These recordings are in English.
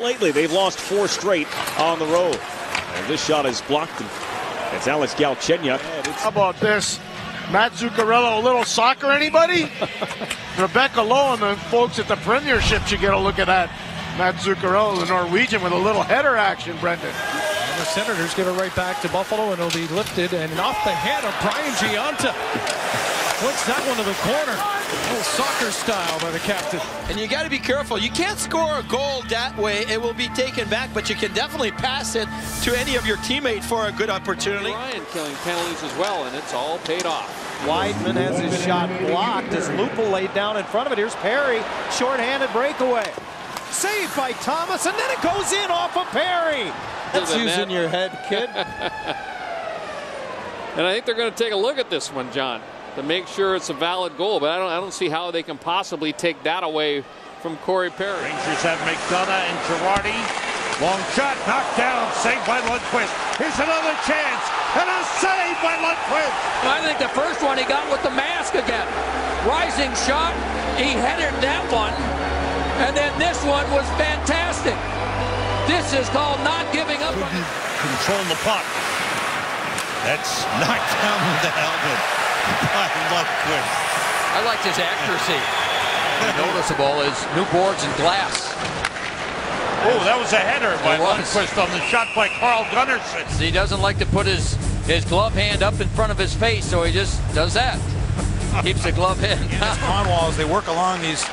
lately. They've lost four straight on the road. And this shot is blocked. It's Alex Galchenyuk. How about this? Matt Zuccarello, a little soccer, anybody? Rebecca Lowe and the folks at the Premiership should get a look at that. Matt Zuccarello, the Norwegian, with a little header action, Brendan. And the Senators give it right back to Buffalo, and it'll be lifted and off the head of Brian Gionta. Puts that one to the corner. Little soccer style by the captain. And you got to be careful. You can't score a goal that way. It will be taken back, but you can definitely pass it to any of your teammates for a good opportunity. Ryan killing penalties as well, and it's all paid off. Wideman has his shot blocked as Lupul laid down in front of it. Here's Perry, short-handed breakaway. Saved by Thomas, and then it goes in off of Perry. That's using net. your head, kid. And I think they're going to take a look at this one, John, to make sure it's a valid goal. But I don't, I don't see how they can possibly take that away from Corey Perry. Rangers have McDonagh and Girardi. Long shot, knocked down, saved by Lundqvist. Here's another chance, and a save by Lundqvist. I think the first one he got with the mask again. Rising shot, he headed that one, and then this one was fantastic. This is called not giving up. Couldn't Control the puck. That's knocked down with the helmet by Lundqvist. I liked his accuracy. Noticeable is new boards and glass. Oh, that was a header by It was. Lundqvist on the shot by Carl Gunnarsson. He doesn't like to put his, his glove hand up in front of his face, so he just does that. Keeps the glove in. Conwall as they work along these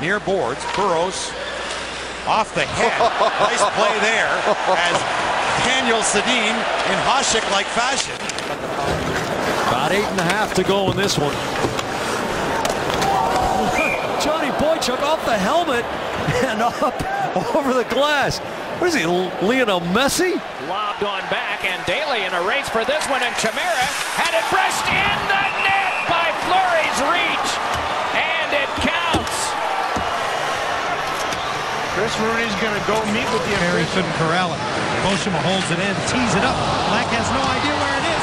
near boards. Burrows off the head. nice play there as Daniel Sedin in Hasek-like fashion. About eight and a half to go in this one. Johnny Boychuk off the helmet and up over the glass. What is he, Lionel Messi? Lobbed on back, and Daly in a race for this one, and Chimera had it brushed in the net by Fleury's reach, and it counts. Chris Rooney's going to go meet with the Perry official. couldn't corral it. Moshima holds it in, tees it up. Black has no idea where it is.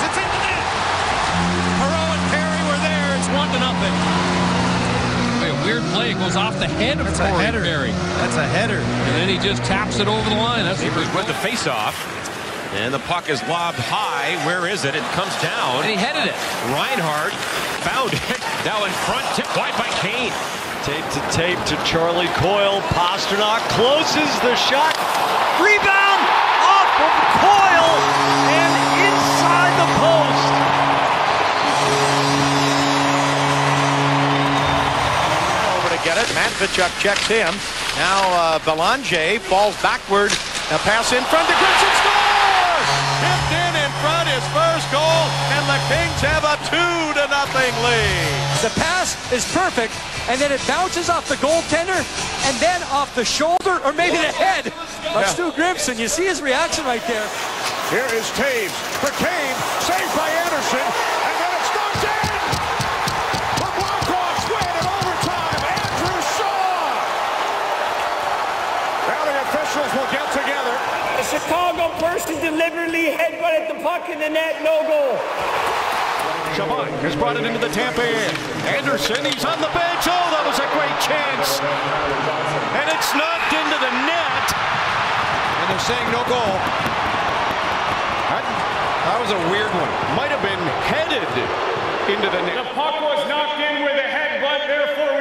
Weird play goes off the head of That's a header. That's a header. and then he just taps it over the line. That's Sabres with the face-off. And the puck is lobbed high. Where is it? It comes down. and he headed it. Reinhart found it. Now in front, tipped wide by Kane. Tape to tape to Charlie Coyle. Pastrnak closes the shot. Rebound off of Coyle Over to get it. Matvichuk checks him. Now uh, Belanger falls backward. A pass in front to Grimson scores! Tipped in in front, his first goal, and the Kings have a two to nothing lead. The pass is perfect, and then it bounces off the goaltender, and then off the shoulder, or maybe the head of Stu Grimson. You see his reaction right there. Here is Toews for Kane, saved by Anderson, Chicago person deliberately headbutted the puck in the net, no goal. Shabbat has brought it into the Tampa end. Anderson, he's on the bench. Oh, that was a great chance. And it's knocked into the net. And they're saying no goal. That, that was a weird one. Might have been headed into the net. The puck was knocked in with a headbutt, therefore